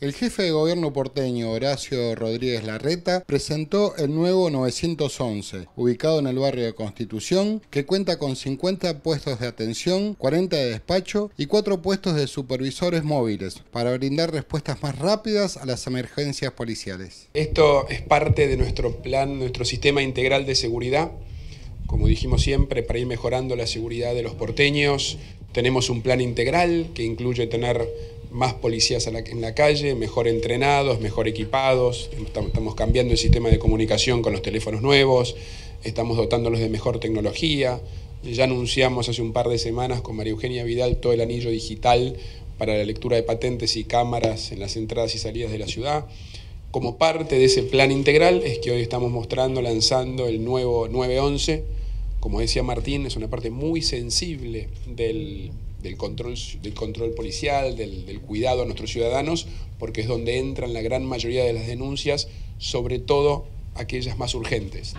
El jefe de gobierno porteño Horacio Rodríguez Larreta presentó el nuevo 911, ubicado en el barrio de Constitución, que cuenta con 50 puestos de atención, 40 de despacho y 4 puestos de supervisores móviles para brindar respuestas más rápidas a las emergencias policiales. Esto es parte de nuestro plan, nuestro sistema integral de seguridad. Como dijimos siempre, para ir mejorando la seguridad de los porteños, tenemos un plan integral que incluye tener más policías en la calle, mejor entrenados, mejor equipados, estamos cambiando el sistema de comunicación con los teléfonos nuevos, estamos dotándolos de mejor tecnología, ya anunciamos hace un par de semanas con María Eugenia Vidal todo el anillo digital para la lectura de patentes y cámaras en las entradas y salidas de la ciudad. Como parte de ese plan integral es que hoy estamos mostrando, lanzando el nuevo 911. Como decía Martín, es una parte muy sensible del, del control, del control policial, del, del, cuidado a nuestros ciudadanos, porque es donde entran la gran mayoría de las denuncias, sobre todo aquellas más urgentes.